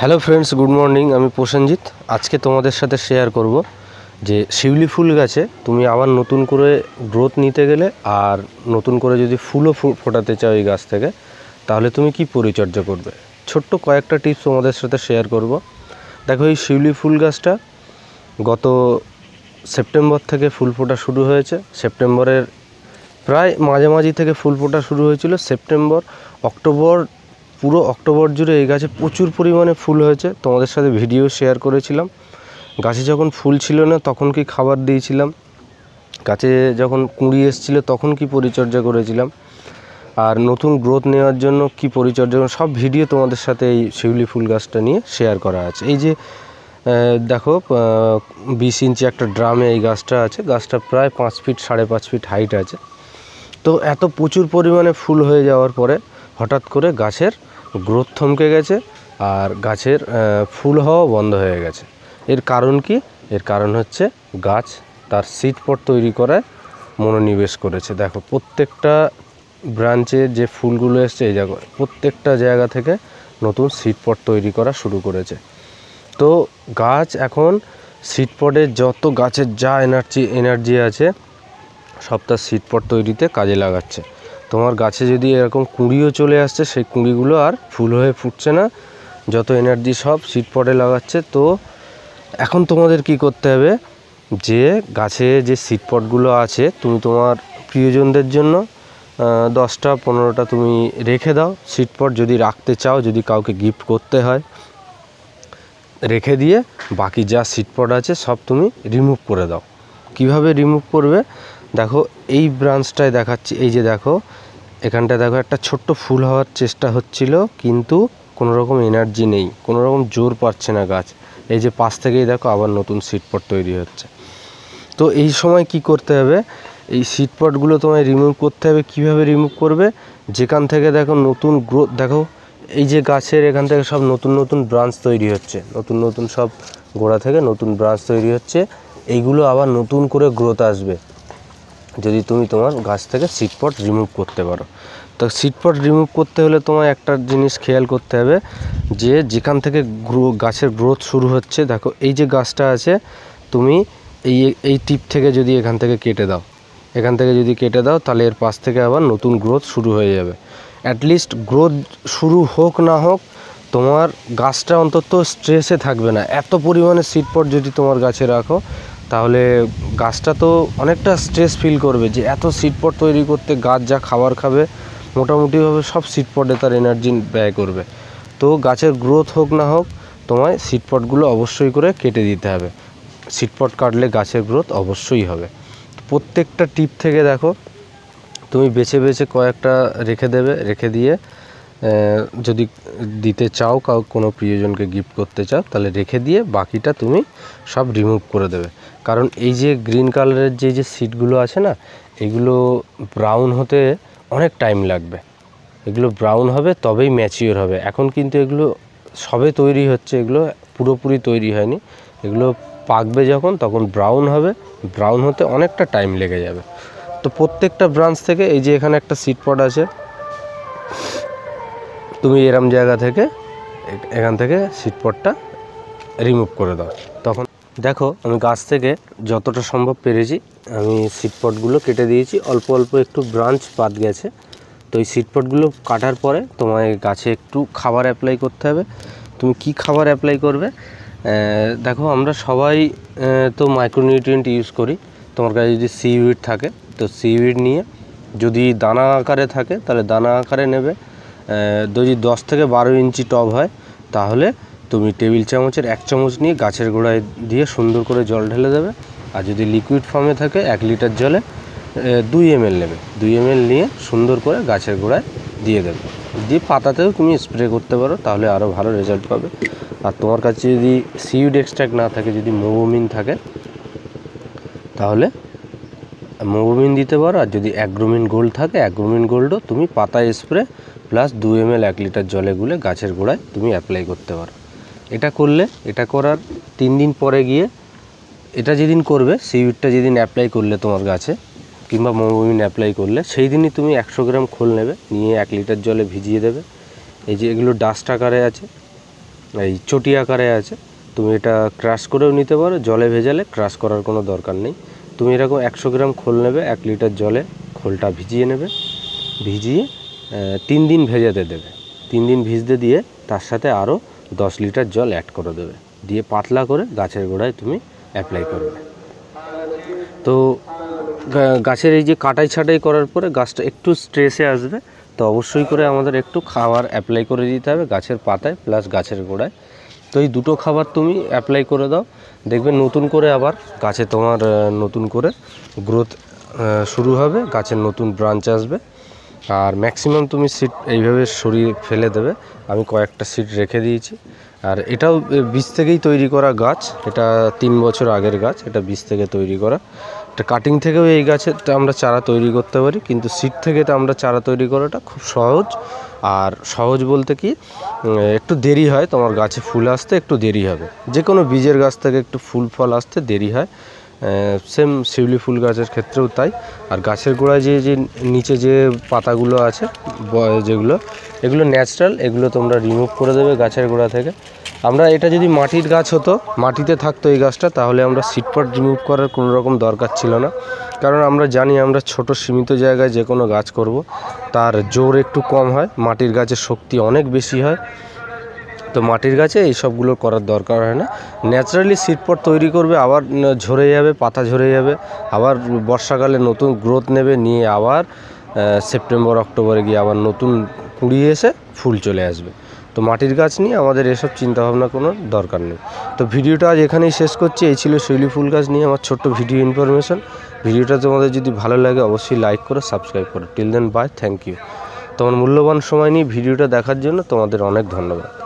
Hello friends good morning আমি প্রসেনজিৎ। আজকে তোমাদের সাথে শেয়ার করব যে শিউলি ফুল গাছে তুমি আবার নতুন করে গ্রোথ নিতে গেলে আর নতুন করে যদি ফুলও ফোটাতে চাও এই গাছ থেকে, তাহলে তুমি কি পরিচর্যা করবে? ছোট্ট কয়েকটা টিপস তোমাদের সাথে শেয়ার করব। দেখো এই শিউলি ফুল গাছটা গত সেপ্টেম্বর থেকে ফুল ফোটা শুরু হয়েছে। সেপ্টেম্বরের প্রায় মাঝামাঝি থেকে ফুল ফোটা শুরু হয়েছিল। সেপ্টেম্বর, অক্টোবর পুরো অক্টোবর জুড়ে এই গাছে প্রচুর পরিমাণে ফুল হয়েছে। তোমাদের সাথে ভিডিও শেয়ার করেছিলাম। গাছে যখন ফুল ছিল না, তখন কি খাবার দিয়েছিলাম? গাছে যখন কুঁড়ি এসেছিল, তখন কি পরিচর্যা করেছিলাম? আর নতুন গ্রোথ নেওয়ার জন্য কি পরিচর্যা সব ভিডিও তোমাদের সাথে এই শিউলি ফুল গাছটা নিয়ে শেয়ার করা আছে। এই যে দেখো বিশ ইঞ্চি একটা ড্রামে এই গাছটা আছে। গাছটা প্রায় পাঁচ ফিট সাড়ে পাঁচ ফিট হাইট আছে। তো এত প্রচুর পরিমাণে ফুল হয়ে যাওয়ার পরে হঠাৎ করে গাছের গ্রোথ থমকে গেছে আর গাছের ফুল হওয়া বন্ধ হয়ে গেছে। এর কারণ কি? এর কারণ হচ্ছে গাছ তার সিট পট তৈরি করায় মনোনিবেশ করেছে। দেখো, প্রত্যেকটা ব্রাঞ্চে যে ফুলগুলো এসছে, এই দেখো প্রত্যেকটা জায়গা থেকে নতুন সিট পট তৈরি করা শুরু করেছে। তো গাছ এখন সিট পটে যত গাছের যা এনার্জি এনার্জি আছে, সব তার সিট পট তৈরিতে কাজে লাগাচ্ছে। তোমার গাছে যদি এরকম কুঁড়িও চলে আসছে, সেই কুঁড়িগুলো আর ফুল হয়ে ফুটছে না। যত এনার্জি সব সিট পটে লাগাচ্ছে। তো এখন তোমাদের কি করতে হবে? যে গাছে যে সিট পটগুলো আছে, তুমি তোমার প্রিয়জনদের জন্য দশটা, পনেরোটা তুমি রেখে দাও। সিট পট যদি রাখতে চাও, যদি কাউকে গিফট করতে হয়, রেখে দিয়ে বাকি যা সিটপট আছে, সব তুমি রিমুভ করে দাও। কীভাবে রিমুভ করবে? দেখো, এই ব্রাঞ্চটায় দেখাচ্ছি, এই যে দেখো, এখানটায় দেখো একটা ছোট্ট ফুল হওয়ার চেষ্টা হচ্ছিল, কিন্তু কোনো রকম এনার্জি নেই কোনো রকম জোর পাচ্ছে না গাছ। এই যে পাশ থেকেই দেখো আবার নতুন সিটপট তৈরি হচ্ছে। তো এই সময় কি করতে হবে? এই সিটপটগুলো তোমায় রিমুভ করতে হবে, কীভাবে রিমুভ করবে? যেখান থেকে দেখো নতুন গ্রোথ দেখো, এই যে গাছের এখান থেকে সব নতুন নতুন ব্রাঞ্চ তৈরি হচ্ছে, নতুন নতুন সব গোড়া থেকে নতুন ব্রাঞ্চ তৈরি হচ্ছে, এইগুলো আবার নতুন করে গ্রোথ আসবে। যদি তুমি তোমার গাছ থেকে সিটপট রিমুভ করতে পারো। তো সিটপট রিমুভ করতে হলে তোমায় একটা জিনিস খেয়াল করতে হবে যে যেখান থেকে গ্রো, গাছের গ্রোথ শুরু হচ্ছে, দেখো এই যে গাছটা আছে, তুমি এই এই টিপ থেকে যদি এখান থেকে কেটে দাও, এখান থেকে যদি কেটে দাও, তাহলে এর পাশ থেকে আবার নতুন গ্রোথ শুরু হয়ে যাবে। অ্যাটলিস্ট গ্রোথ শুরু হোক না হোক, তোমার গাছটা অন্তত স্ট্রেসে থাকবে না। এত পরিমাণে সিটপট যদি তোমার গাছে রাখো তাহলে গাছটা তো অনেকটা স্ট্রেস ফিল করবে যে এত সিটপট তৈরি করতে গাছ যা খাবার খাবে, মোটামুটিভাবে সব সিটপটে তার এনার্জি ব্যয় করবে। তো গাছের গ্রোথ হোক না হোক, তোমায় সিটপটগুলো অবশ্যই করে কেটে দিতে হবে। সিটপট কাটলে গাছের গ্রোথ অবশ্যই হবে। প্রত্যেকটা টিপ থেকে দেখো, তুমি বেছে বেছে কয়েকটা রেখে দেবে, রেখে দিয়ে যদি দিতে চাও কাউ, কোনো প্রিয়জনকে গিফট করতে চাও, তাহলে রেখে দিয়ে বাকিটা তুমি সব রিমুভ করে দেবে। কারণ এই যে গ্রিন কালারের যে যে সিটগুলো আছে না, এগুলো ব্রাউন হতে অনেক টাইম লাগবে। এগুলো ব্রাউন হবে, তবেই ম্যাচিওর হবে। এখন কিন্তু এগুলো সবে তৈরি হচ্ছে, এগুলো পুরোপুরি তৈরি হয়নি। এগুলো পাকবে যখন, তখন ব্রাউন হবে। ব্রাউন হতে অনেকটা টাইম লেগে যাবে। তো প্রত্যেকটা ব্রাঞ্চ থেকে এই যে এখানে একটা সিট পট আছে তুমি এরম জায়গা থেকে এখান থেকে সিটপটটা রিমুভ করে দাও। তখন দেখো, আমি গাছ থেকে যতটা সম্ভব পেরেছি, আমি সিট পটগুলো কেটে দিয়েছি। অল্প অল্প একটু ব্রাঞ্চ বাদ গেছে। তো এই সিট পটগুলো কাটার পরে তোমায় গাছে একটু খাবার অ্যাপ্লাই করতে হবে। তুমি কি খাবার অ্যাপ্লাই করবে? দেখো, আমরা সবাই তো মাইক্রোনিউট্রিয়েন্ট ইউজ করি। তোমার কাছে যদি সিউইড থাকে, তো সিউইড নিয়ে যদি দানা আকারে থাকে, তাহলে দানা আকারে নেবে। যদি দশ থেকে বারো ইঞ্চি টব হয়, তাহলে তুমি টেবিল চামচের এক চামচ নিয়ে গাছের গোড়ায় দিয়ে সুন্দর করে জল ঢেলে দেবে। আর যদি লিকুইড ফর্মে থাকে, এক লিটার জলে দুই এম নেবে। দুই এম এল নিয়ে সুন্দর করে গাছের গোড়ায় দিয়ে দেবে। দিয়ে পাতাতেও তুমি স্প্রে করতে পারো, তাহলে আরও ভালো রেজাল্ট পাবে। আর তোমার কাছে যদি সিউড এক্সট্রাক্ট না থাকে, যদি মোবোমিন থাকে, তাহলে মোবোমিন দিতে পারো। আর যদি অ্যাগ্রোমিন গোল্ড থাকে অ্যাগ্রোমিন গোল্ডও তুমি পাতায় স্প্রে প্লাস দু এম এল এক লিটার জলে গুলে গাছের গোড়ায় তুমি অ্যাপ্লাই করতে পারো। এটা করলে, এটা করার তিন দিন পরে গিয়ে এটা যেদিন করবে সিউডটা যেদিন অ্যাপ্লাই করলে তোমার গাছে কিংবা মোমোমিন অ্যাপ্লাই করলে, সেই দিনই তুমি একশো গ্রাম খোল নেবে, নিয়ে এক লিটার জলে ভিজিয়ে দেবে। এই যে এগুলো ডাস্ট আকারে আছে, এই চটি আকারে আছে, তুমি এটা ক্রাশ করেও নিতে পারো, জলে ভেজালে ক্রাশ করার কোনো দরকার নেই। তুমি এরকম একশো গ্রাম খোল নেবে, এক লিটার জলে খোলটা ভিজিয়ে নেবে, ভিজিয়ে তিন দিন ভেজাতে দেবে। তিন দিন ভিজতে দিয়ে তার সাথে আরও দশ লিটার জল অ্যাড করে দেবে। দিয়ে পাতলা করে গাছের গোড়ায় তুমি অ্যাপ্লাই করবে। তো গাছের এই যে কাটাই ছাটাই করার পরে গাছটা একটু স্ট্রেসে আসবে, তো অবশ্যই করে আমাদের একটু খাবার অ্যাপ্লাই করে দিতে হবে গাছের পাতায় প্লাস গাছের গোড়ায়। তো এই দুটো খাবার তুমি অ্যাপ্লাই করে দাও। দেখবে নতুন করে আবার গাছে তোমার নতুন করে গ্রোথ শুরু হবে, গাছের নতুন ব্রাঞ্চ আসবে। আর ম্যাক্সিমাম তুমি সিট এইভাবে সরিয়ে ফেলে দেবে। আমি কয়েকটা সিট রেখে দিয়েছি। আর এটাও বীজ থেকেই তৈরি করা গাছ। এটা তিন বছর আগের গাছ, এটা বীজ থেকে তৈরি করা। এটা কাটিং থেকেও এই গাছের আমরা চারা তৈরি করতে পারি, কিন্তু সিট থেকে তো আমরা চারা তৈরি করাটা খুব সহজ। আর সহজ বলতে কি একটু দেরি হয় তোমার গাছে ফুল আসতে, একটু দেরি হবে। যে কোনো বীজের গাছ থেকে একটু ফুল, ফল আসতে দেরি হয়। সেম শিউলি ফুল গাছের ক্ষেত্রেও তাই। আর গাছের গোড়ায় যে যে নিচে যে পাতাগুলো আছে যেগুলো, এগুলো ন্যাচারাল এগুলো তোমরা রিমুভ করে দেবে গাছের গোড়া থেকে। আমরা এটা যদি মাটির গাছ হতো, মাটিতে থাকতো এই গাছটা, তাহলে আমরা সিটপট রিমুভ করার কোনো রকম দরকার ছিল না। কারণ আমরা জানি আমরা ছোট সীমিত জায়গায় যে কোনো গাছ করব। তার জোর একটু কম হয়, মাটির গাছের শক্তি অনেক বেশি হয়। তো মাটির গাছে এই সবগুলো করার দরকার হয় না। ন্যাচারালি সিটপট তৈরি করবে, আবার ঝরে যাবে, পাতা ঝরে যাবে, আবার বর্ষাকালে নতুন গ্রোথ নেবে, নিয়ে আবার সেপ্টেম্বর অক্টোবরে গিয়ে আবার নতুন কুড়িয়ে এসে ফুল চলে আসবে। তো মাটির গাছ নিয়ে আমাদের এসব চিন্তাভাবনা কোনো দরকার নেই। তো ভিডিওটা আজ এখানেই শেষ করছি। এই ছিল শৈলী ফুল গাছ নিয়ে আমার ছোট্ট ভিডিও ইনফরমেশন ভিডিওটা তোমাদের যদি ভালো লাগে অবশ্যই লাইক করো সাবস্ক্রাইব করো। Till then bye thank you তোমার মূল্যবান সময় নিয়ে ভিডিওটা দেখার জন্য তোমাদের অনেক ধন্যবাদ।